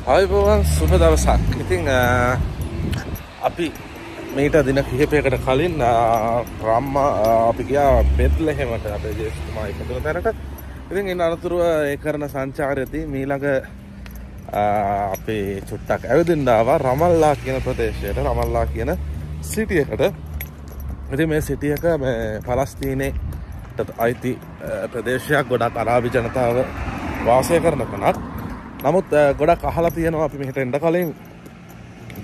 අයිබෝවන් සුබ දවසක්. ඉතිං අපි මීට දින කිහිපයකට කලින් රම්ම අපි ගියා බෙත්ලහෙමට අපේ ජේෂ්තුමා එකතුළ තැනට ඉතින් ඉන්න අනතුරුව ඒ කරන සංචාරයති මීළඟ අපේ චුට්ටක් ඇවිදින්ඩාව රමල්ලා කියන ප්‍රදේශයට රමල්ලා කියන සිටියකට. ඉති මේ සිටියක පලස්තීනයට අයිති ප්‍රදේශයක් ගොඩක් අරාභි ජනතාව වාසය කරන කනත් නමුත් ගොඩක් අහලා තියෙනවා අපි මෙහිට එන්ඩ කලින්.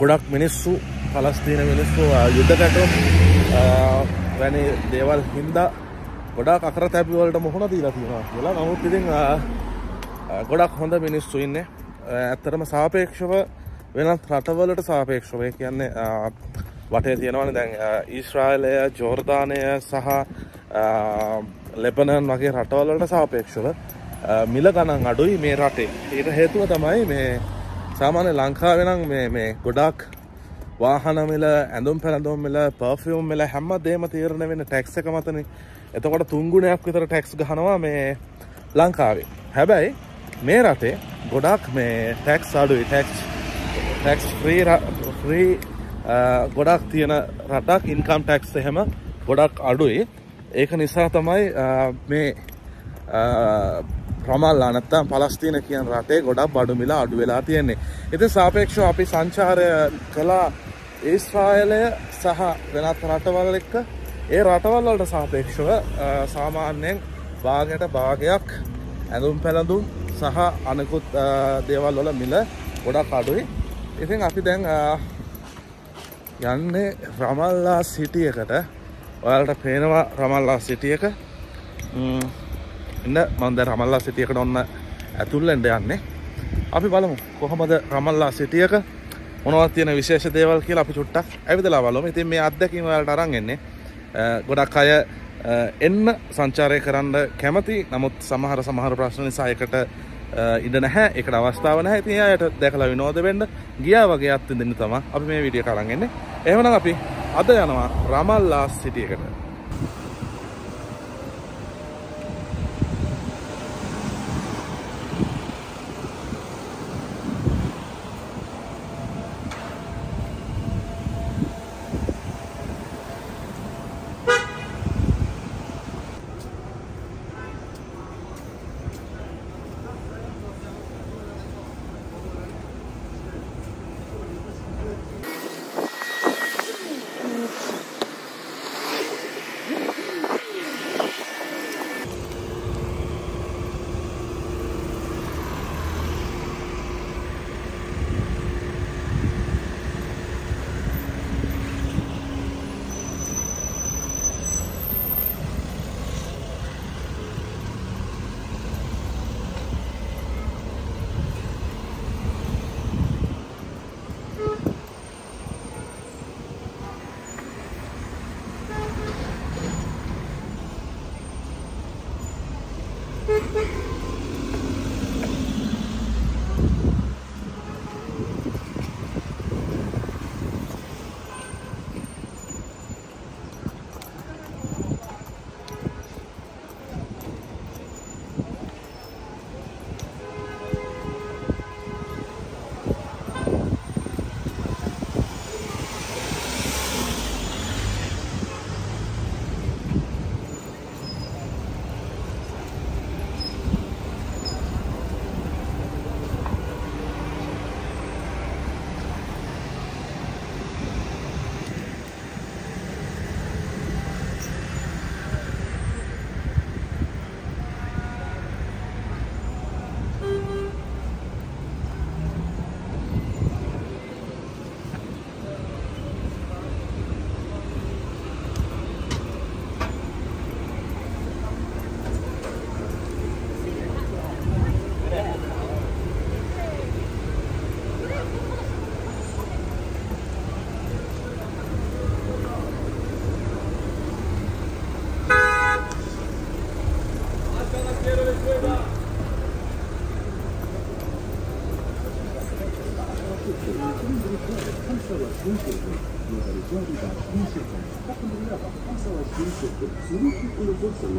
ගොඩක් මිනිස්සු පලස්තිීන මිනිස්සු යුද්ධ පැටුම් වැනි දේවල් හින්දා ගොඩක් අකර තැබිවලට මුහුණ දීලා තියෙනවා කියලා. නමුත් ඉතින් ගොඩක් හොඳ මිනිස්සු ඉන්න. ඇත්තරම සාපේක්ෂව වෙනත් රටවලට සාපේක්ෂවය කියන්නේ වටේ තියෙනවන දැන් ඊශ්‍රායිලය ජෝර්ධානය සහ ලෙපනන් වගේ රටවලට සාපේක්ෂව. මිල ගණන් අඩුයි මේ රටේ. ඊට හේතුව තමයි මේ සාමාන්‍ය ලංකාවෙනම් මේ මේ ගොඩක් වාහන මිල ඇඳුම් පැළඳුම් මිල පර්ෆියුම් මිල හැම දේම තීරණ වෙන ටැක්ස එක මතන. එතකොට තුංගුණයක් විතර ටැක්ස් ගහනවා මේ ලංකාවේ. හැබැයි මේ රටේ ගොඩක් මේ ටැක්ස් අඩුයි. ටැක්ස් ටැක්ස් ්‍රී ගොඩක් තියෙන රටක්. ඉන්කම් ටැක්ස් එහෙම ගොඩක් අඩුයි. ඒක නිසා තමයි මේ රමල්ලා නැත්තම් පලස්තින කියන රටේ ගොඩක් බඩුමිලා අඩු වෙලා තියෙන්නේ. ඉතින් සාපේක්ෂව අපි සංචාරය කළා ඊශ්‍රායලය සහ වෙනත් රටවල් එක්ක ඒ රටවල් වලට සාපේක්ෂව සාමාන්‍යයෙන් භාගයට භාගයක් ඇඳුම් පැළඳුම් සහ අනෙකුත් දේවල් වල මිල ගොඩක් අඩුයි. ඉතින් අපි දැන් යන්නේ රමල්ලා සිටියකට ඔයාලට පේනවා රමල්ලා සිටියක ඉන්න. මන්ද රමල්ලා සිටියකට ඔන්න ඇතුල්ලෙන්ට යන්නේ. අපි බලමු කොහොමද රමල්ලා සිටියක මොනවත් තියෙන විශේෂ දේවල් කියලා අපි චුට්ටක් ඇවිදලා බලමු. ඉතින් මේ අත්දැකීම වලට අරන් එන්නේ ගොඩක් අය එන්න සංචාරය කරන්න කැමති. නමුත් සමහර සමහර ප්‍රශ්න නිසා එකට ඉඩ නැහැ. එකට අවස්ථාව නැහැ. ඉතින් අයට දැකලා විනෝද වෙන්න ගියා වගේ අත්විඳින්න තමයි අපි මේ වීඩියෝ කරන් එන්නේ. එහෙනම් අපි අද යනවා රමල්ලා සිටියකට.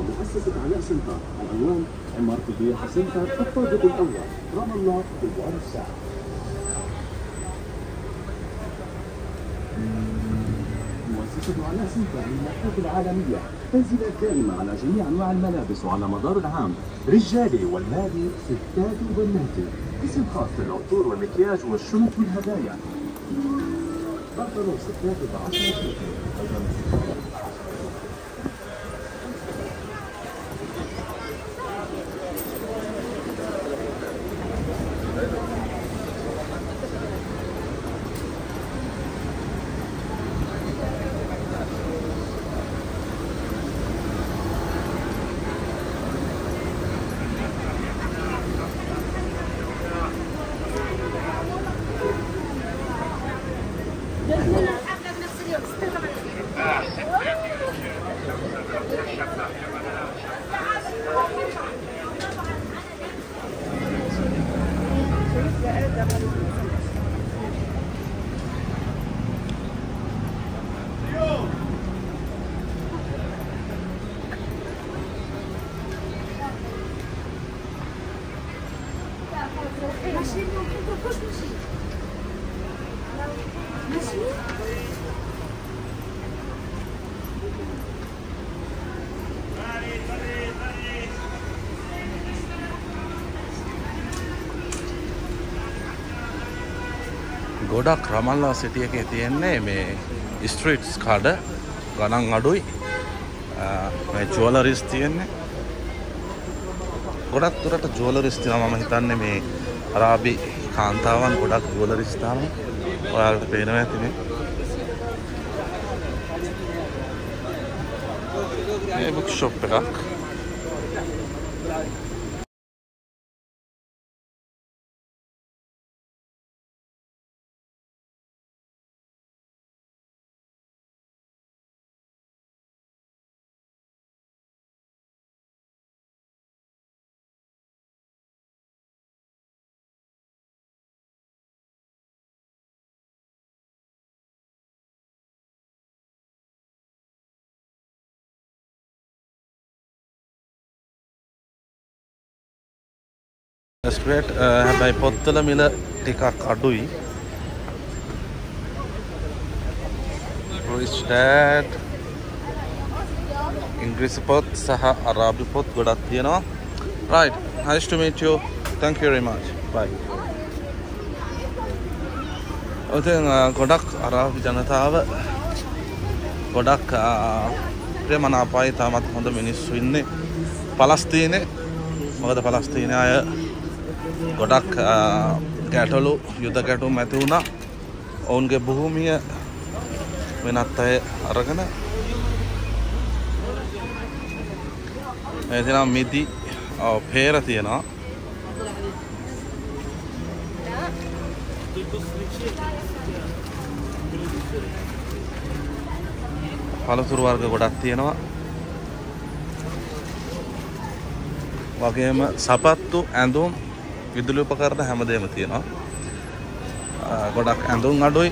مؤسسة علاء سنتر العنوان عمارة الضيافة سنتر الطابق الأول رام الله دوار الساعة مؤسسة علاء سنتر للماركات العالمية تنزيلات دائمة على جميع أنواع الملابس وعلى مدار العام رجالي والمالي ستات وبناتي اسم خاص للعطور والمكياج والشنط والهدايا バッターロース、フォークが集まっていて、ගොඩක් රමල්ලා සිටිය එක තියෙන්නේ මේ ස්ට්‍රීට්ස් කඩ ගණන් අඩුයි. ජුවලරිස් තියෙන්නේ. ගොඩක් තුරට ජුවලරිස් තින මම හිතන්නේ මේ අරාබි කාන්තාවන් ගොඩක් ජුවලරිස්ථාන ඔයාලට පේනව ඇතිනේ ඒ බුක් ෂොප් එකක්. ස්පේට් uh, හැබැයි පොත්තල මිල ටිකක් අඩුයි. රිස්ටෑට් ඉංග්‍රීසි පොත් සහ අරාබි පොත් ගොඩක් තියෙනවා. රයිට් හයිස්ටමේටියෝ තැංකරමච් බයි ඔතින් ගොඩක් අරාබි ජනතාව ගොඩක් uh, ප්‍රමනාපායි. තාමත් හොඳ මිනිස්සු ඉන්නේ. පලස්තීනේ. මොකද පලස්තීන අය ගොඩක් ගැටලු යුද ගැටුම් ඇති වුණා. ඔවුන්ගේ බොහෝමිය වෙනත් අය අරගෙන. ඇතිනම් මිදි පේර තියෙනවා. පළතුරු වර්ග ගොඩක් තියෙනවා. වගේම සපත්තු ඇඳුම් විදුලි උපකරණ හැමදේම තියෙනවා. ගොඩක් ඇඳුම් අඩුයි.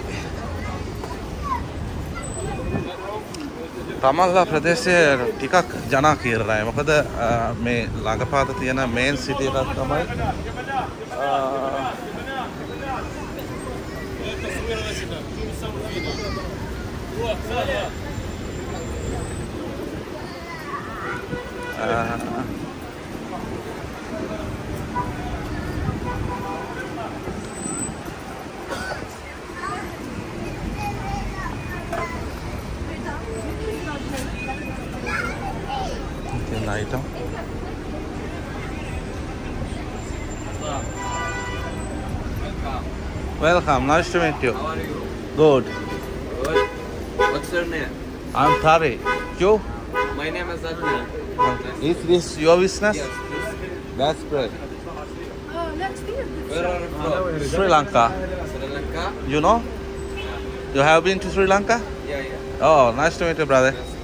තමල්ලා ප්‍රදේශය ටිකක් ජනා කියරණය මොකද මේ ළඟපාත තියෙන මේන් සිටිය එකක් තමයි na. Welcome. Nice to meet you. How are you? Good. Good. What's your name? I'm Tari. You? My name is Adnan. Is this your business? Yes. That's great. Uh, next year. Where are you from? Sri Lanka. Sri Lanka. You know? You have been to Sri Lanka? Yeah, yeah. Oh, nice to meet you, brother. Yes.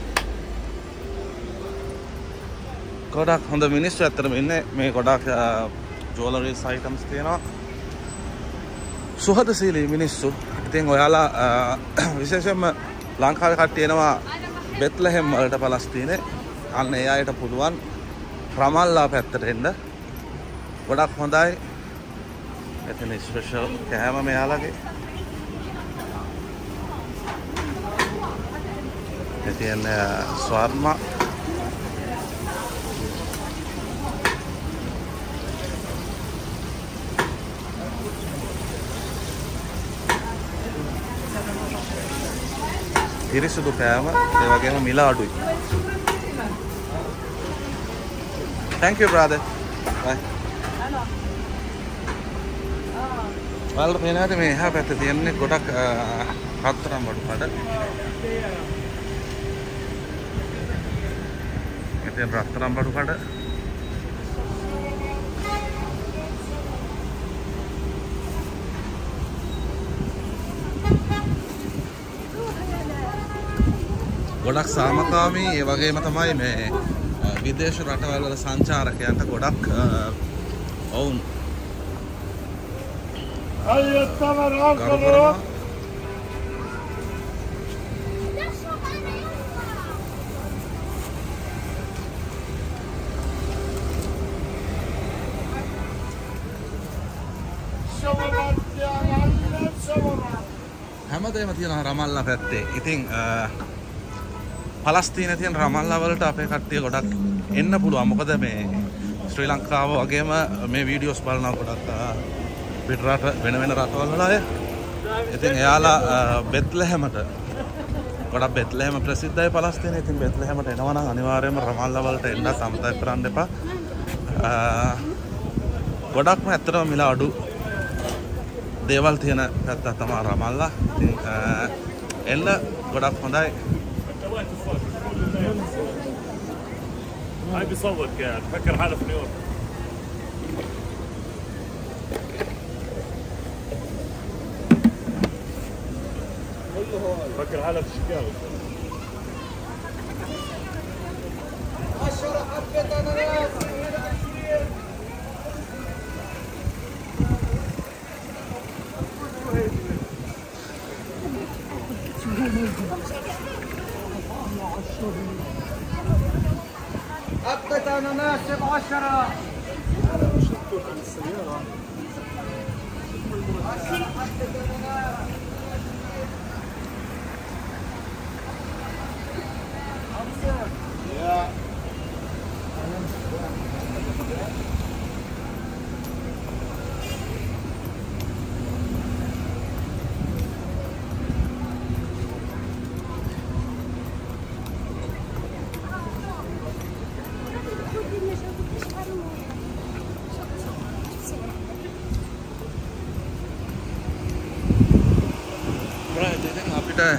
ගොඩක් හොඳ මිනිස්සු ඇතරම ඉන්න. මේ ගොඩක් ජෝලරී සයිටම්ස් තියෙනවා. සුහද සීලී මිනිස්සු. ඉතින් ඔයාලා අ, විශේෂෙන්ම ලංකාව කට්ටියනවා බෙත්ලහෙම් වලට පලස්තිනේ. අන්න ඒ අයට පුළුවන් ප්‍රමල්ලා පැත්තට එන්න. ගොඩක් හොඳයි. එතන ස්පේෂල් කෑම මෙයාලගේ මේ තියන්නේ පිරිසිදු කෑම ඒ වගේම මිල අඩුයි. Thank you brother. Bye. ඔයාලට පේනවා ඇති මේ එහා පැත්තේ තියෙන්නේ ගොඩක් අ, රත්තරන් බඩු කඩ. ඉතින් රත්තරන් බඩු කඩ ගොඩක් සාමකාමී. ඒ වගේම තමයි මේ විදේශ රටවල් වල සංචාරකයන්ට ගොඩක් ඔවුන්. හැමදේම තියෙන රමල්ලා පැත්තේ. ඉතින් පලස්තීන තියෙන රමල්ලා වලට අපේ කට්ටිය ගොඩක් එන්න පුළුවන්. මොකද මේ ශ්‍රී ලංකාව වගේම මේ වීඩියෝස් බලනවා ගොඩක් අ, පිට රට වෙන වෙන රටවල් වල අය. ඉතින් එයාලා අ, බෙත්ලහෙමට ගොඩක් බෙත්ලහෙම ප්‍රසිද්ධයි පලස්තීන. ඉතින් බෙත්ලහෙමට එනවා නම් අනිවාර්යයෙන්ම රමල්ලා වලට එන්න අමතක කරන්න එපා. අ, ගොඩක්ම ඇත්තටම මිල අඩු දේවල් තියෙන පැත්ත තමා රමල්ලා ඉතින් අ, එන්න ගොඩක් හොඳයි هاي بيصوت قاعد. فكر حاله في نيويورك. فكر حاله في شيكاغو. مؤشرة شكرا على السيارة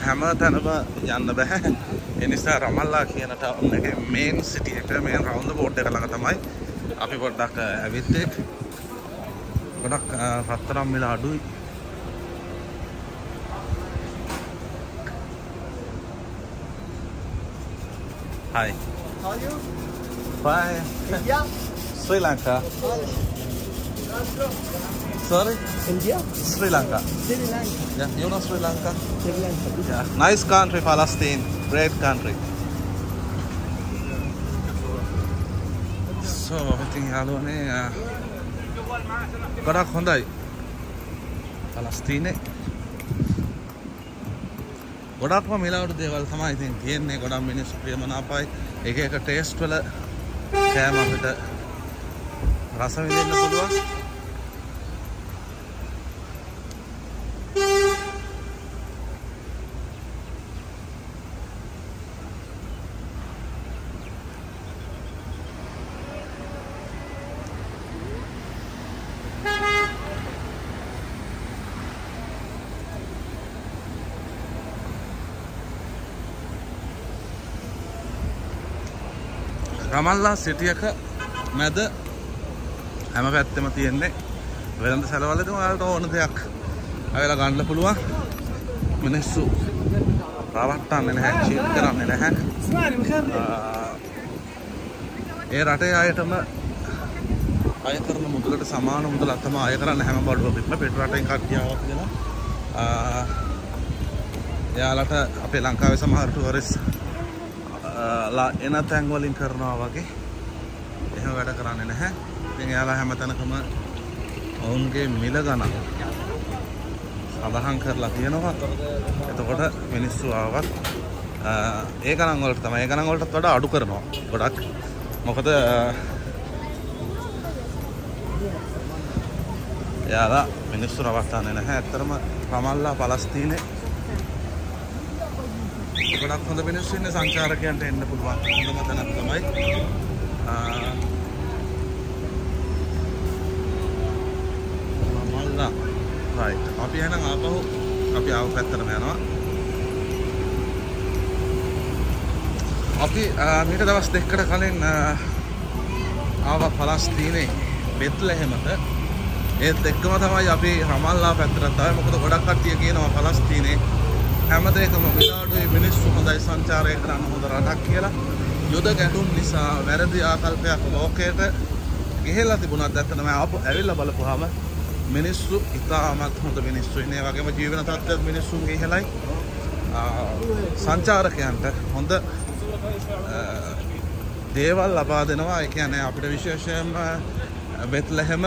හැම තැනම යන්න බැහැ එනිසා රමල්ලා කියන ටවුන් එක මේන් සිටි එක මේ රවුන්ද බෝඩ් එක ළඟ තමයි අපි පොඩ්ඩක් ඇවිත්තේ ගොඩක් රත්තරම් මිල අඩුයි Hi. How are you? Bye. India? Sri Lanka. Sorry? India? Sri Lanka. Sri Lanka. Yeah, you know Sri Lanka? Sri Lanka. Yeah. Nice country, Palestine. Great country. So, ඉතින් යාළුවනේ අ, ගොඩක් හොඳයි. පලස්තීනේ. ගොඩක්ම මිලවට දේවල් තමයි ඉතින් තියෙන්නේ ගොඩක් මිනිස්සු ප්‍රියමනාපයි. එක එක ටේස්ට් වල කෑම අපිට රස විඳින්න පුළුවන්. රමල්ලා සිටියක මැද හැම පැත්තෙම තියෙන්නේ. වෙළඳ සැලවලද ඔයාලට ඕන දෙයක්. අයලා ගන්න පුළුවන්. මිනිස්සු රවට්ටන්නේ නැහැ චීට් කරන්නේ නැහැ. ආ, ඒ රටේ අයටම අය කරන මුදලට සමාන මුදලක් තමයි අය කරන්න හැම බඩුවකින්ම. පිට රටෙන් කට්ටියාවක් දෙනවා ආ, එයාලට අපේ ලංකාවේ සමහර ටුවරිස් ලා එන තැන් වලින් කරනවා වගේ එහෙම වැඩ කරන්නේ නැහැ. ඉතින් එයාලා හැමතැනකම ඔවුන්ගේ මිල ගණන් සඳහන් කරලා තියෙනවා. එතකොට මිනිස්සු ආවත් ඒ ගණන් වලට තමයි ඒ ගණන් වලටත් වඩා අඩු කරනවා ගොඩක් මොකද එයාලා මිනිස්සු රවට්ටන්නේ නැහැ ඇත්තරම රමල්ලා පලස්තීනේ ගොඩක් හොඳ මිනිස්සු ඉන්නේ සංචාරකයන්ට එන්න පුළුවන්. හොඳම තැනක් තමයි. ආ, රමල්ලා රයිට් අපි එහෙනම් ආපහු අපි ආව පැත්තටම යනවා. අපි ආ, මීට දවස් දෙකකට කලින් ආ, ආව පලස්තීනේ බෙත්ලහෙමට. ඒත් එක්කම තමයි අපි රමල්ලා පැත්තට ආවේ මොකද ගොඩක් කට්ටිය කියනවා පලස්තීනේ හැමදේකම විලාඩුවේ මිනිස්සු හොඳයි සංචාරය කරන්න හොඳ රටක් කියලා. යුද ගැටුම් නිසා වැරදි ආකල්පයක් ලෝකයට ගෙහෙලා තිබුණත් ඇත්තටම ආපු ඇවිල්ලා බලපුවාම මිනිස්සු ඉතාමත් හොඳ මිනිස්සු. ඉන්නේ වගේම ජීවන තත්ත්වයක් මිනිස්සුන්ගේ ඉහළයි. ආ, සංචාරකයන්ට හොඳ ආ, දේවල් ලබා දෙනවා. ඒ කියන්නේ අපිට විශේෂයෙන්ම බෙත්ලහෙම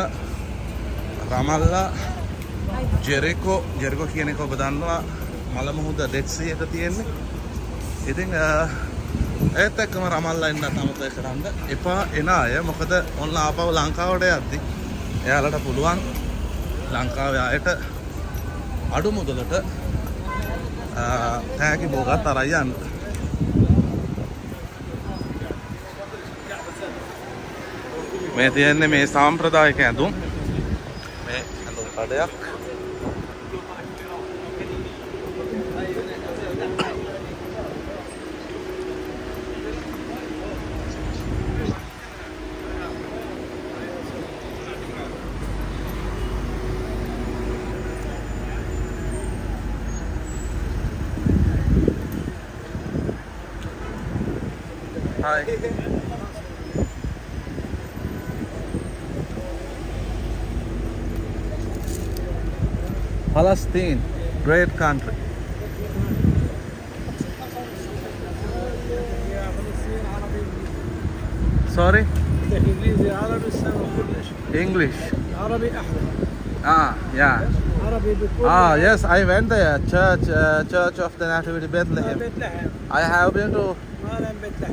රමල්ලා ජෙරිකෝ ජෙරිකෝ කියන එක ඔබ දන්නවා. මල මුහුද ඩෙඩ්සියට තියෙන්නේ. ඉතින් අ, ඒත් එක්කම රමල්ලා එන්න අමතක කරන්න. එපා එන අය. මොකද ඔන්න ආපහු ලංකාවට යද්දි එයාලට පුළුවන් ලංකාවේ අයට අඩු මුදලට අ, තෑගි බෝගත් අරයි යන්න. මේ තියෙන්නේ මේ සාම්ප්‍රදායික ඇඳුම්. මේ ඇඳුම් කඩයක්. Hi. Palestine, great country. Sorry, انجليزي عربي سوا كل شيء English. عربي احلى Ah, yeah. عربي بكل Ah, yes, I went there. Church, uh, Church of the Nativity Bethlehem. بيت لحم I have been to. ما لهم بيت لحم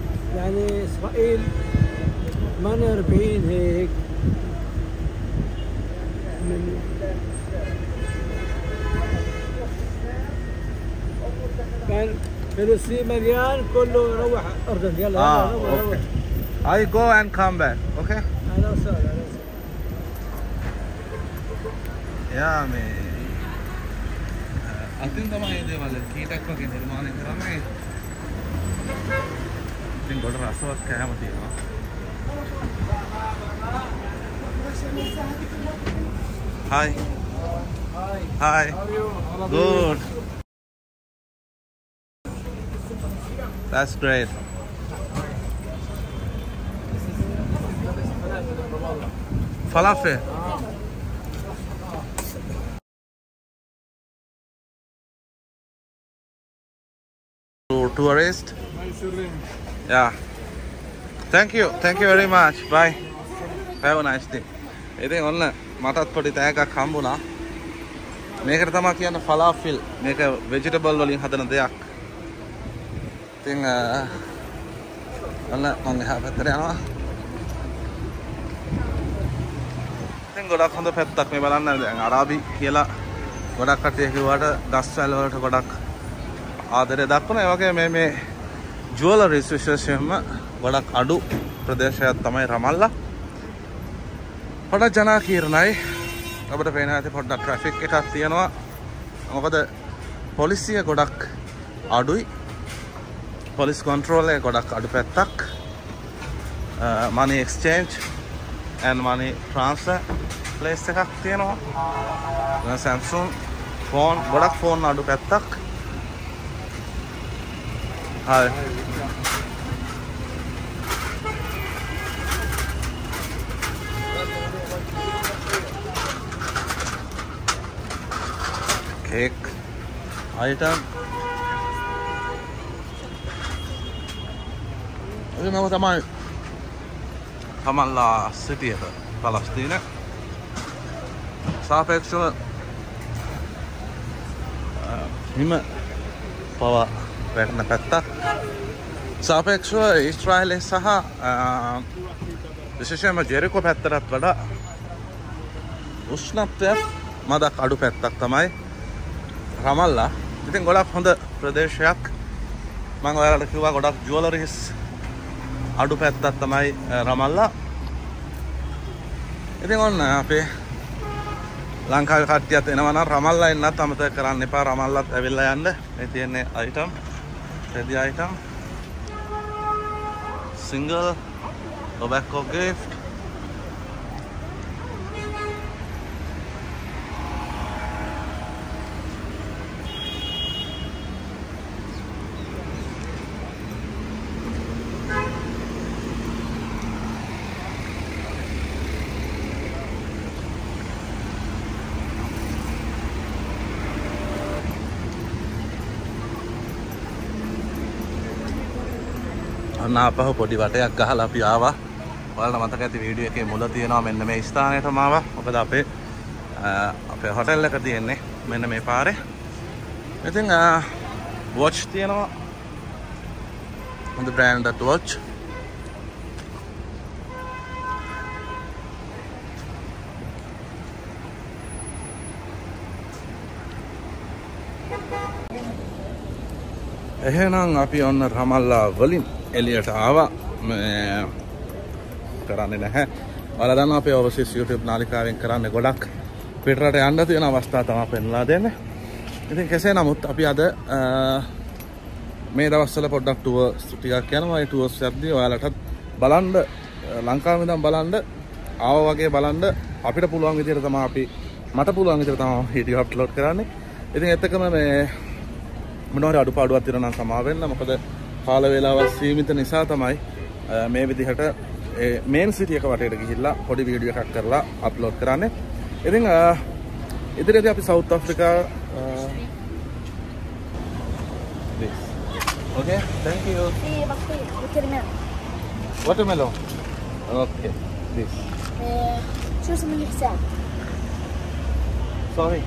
يعني إسرائيل 48 هيك من كان فلسطين مليان كله روح اردن يلا آه. روح روح. I go and come back okay? أهلا وسهلا يا مي أتين ده ما يدي ولا كي تكفى كده ما نقدر ما ගොඩ රසවත් කෑම තියෙනවා Hi. Hi. Good. That's great. Falafel. To tourist. Yeah. Thank you. Thank you very much. Bye. Have a nice day. ඉතින් ඔන්න මටත් පොඩි තෑගක් හම්බුණා. මේකට තමයි කියන්නේ ෆලාෆිල්. මේක වෙජිටබල් වලින් හදන දෙයක්. ඉතින් අ, ඔන්න මම එහා පැත්තට යනවා. ඉතින් ගොඩක් හොඳ පැත්තක් මේ බලන්න දැන් අරාබි කියලා ගොඩක් කට්ටිය කිව්වට ගස්වැල් වලට ගොඩක් ආදරය දක්වන ඒ වගේ මේ මේ ජුවලරිස් විශේෂයෙන්ම ගොඩක් අඩු ප්‍රදේශයක් තමයි රමල්ලා. පොඩක් ජනාකීර්ණයි. ඔබට පේන ඇති පොඩ්ඩක් ට්‍රැෆික් එකක් තියෙනවා. මොකද පොලිසිය ගොඩක් අඩුයි. පොලිස් කොන්ට්‍රෝලය ගොඩක් අඩු පැත්තක්. මනි එක්ස්චේන්ජ් ඇන් මනි ට්‍රන්ස ප්ලේස් එකක් තියෙනවා. සැම්සුන් ෆෝන් ගොඩක් ෆෝන් අඩු පැත්තක්. Hi. Cake item. ඉතින් මම තමයි තමල්ලා සිටියක පලස්තිීන සාපේක්ෂව හිම පව වැටන පැත්තක් සාපේක්ෂව ඉස්ට්‍රයිලෙ සහ විශේෂයම ජෙරිකො පැත්තරත් වඩා උෂ්ණත්වයක් මදක් අඩු පැත්තක් තමයි රමල්ලා. ඉතින් ගොඩක් හොඳ ප්‍රදේශයක්. මං ඔයාලට කිව්වා ගොඩක් ජුවලරිස් අඩු පැත්තත් තමයි රමල්ලා. ඉතින් ඔන්න අපේ ලංකාව කට්ටියත් එනවන රමල්ලා එන්නත් අමත කරන්න එපා. රමල්ලත් ඇවිල්ලා යන්න. ඒ තියෙන්නේ item ready item Single Tobacco Gift ඔන්න අපහු පොඩි වටයක් ගහලා අපි ආවා. ඔයාලට මතක ඇති වීඩියෝ එකේ මුල තියෙනවා මෙන්න මේ ස්ථානයටම ආවා. මොකද අපේ අපේ හොටෙල් එක තියෙන්නේ මෙන්න මේ පාරේ. ඉතින් වොච් තියෙනවා. හොඳ බ්‍රෑන්ඩ්ඩ් වොච් එහෙනම් අපි ඔන්න රමල්ලා වලින් එලියට ආවා. කරන්න නැහැ. වලදන්න අපේ ඔවසිස් YouTube නාලිකාවෙන් කරන්න ගොඩක්. පිටරට යන්න තියෙන අවස්ථා තම පෙන්ලා දෙන්න. ඉතින් කෙසේ නමුත් අපි අද මේ දවස්සල පොඩ්ඩක් ටුව ටිකක් යනවා. ටුවස් සැද්දී ඔයාලටත් බලන්ඩ ලංකාවිදම් බලන්ඩ ආව වගේ බලන්ඩ අපිට පුළුවන් විදිර තම අපි මට පුළුවන් විතර තම හිටිය අප්ලෝඩ් කරන්නේ. ඉතින් එත්තකම මේ මොනවර අඩු පාඩුවත් තිරනම් සමාවෙන්න. මොකද කාල වේලාවල් සීමිත නිසා තමයි මේ විදිහට මේන් සිටියක වටේට ගිහිල්ලා පොඩි වීඩියෝ එකක් කරලා අප්ලෝඩ් කරන්නේ. ඉතින් ඉදිරියේදී අපි South Africa Okay, thank you. Watermelon. Okay, this. Uh, choose me yourself. Sorry.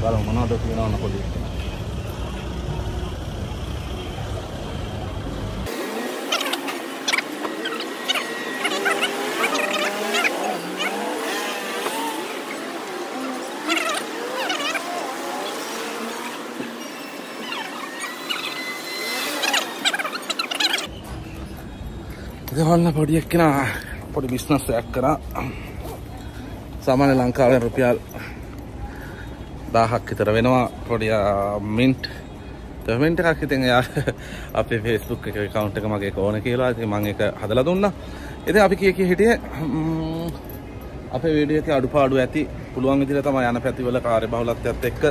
Kalau mana ada pilihan aku dia. ඉතින් පොඩි එක්කෙනා පොඩි බිස්නස් එකක් කරා. සාමාන්‍ය ලංකාවෙන් රුපියල් දාහක් විතර වෙනවා. පොඩි මින්ට් මින්ට එකක් ඉතින් එයා අපේ ෆේස්බුක් එක කවුන්ට් එක මගේ ඕන කියලා. ඉතින් මම ඒක හදලා දුන්නා. ඉතින් අපි කිය කිය හිටියේ? අපේ වීඩියෝ එකේ අඩුපාඩු ඇති. පුළුවන් විදිහට තමයි යන පැතිවල කාර්යබහුලත්වයත් එක්ක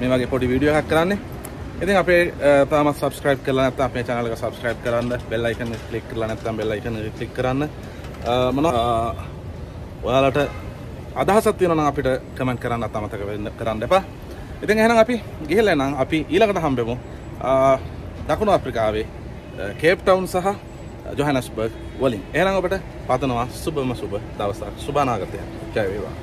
මේ වගේ පොඩි වීඩියෝ එකක් කරන්නේ. ඉතින් අපේ තාමත් සබස්ක්‍රයිබ් කරලා නැත්නම් අපේ channel එක සබස්ක්‍රයිබ් කරන්න bell icon එක click කරලා නැත්නම් bell icon එක click කරන්න මොනවා ඔයාලට අදහසක් තියෙනවා නම් අපිට කමෙන්ට් කරන්න අමතක වෙන්න කරන්න එපා. ඉතින් එහෙනම් අපි ගිහලා නම් අපි ඊළඟට හම්බෙමු. දකුණු අප්‍රිකාවේ කේප් ටවුන් සහ ජොහනස්බර්ග් වලින්. එහෙනම් ඔබට පතනවා සුබම සුබ දවසක්. සුබ අනාගතයක්. ජය වේවා.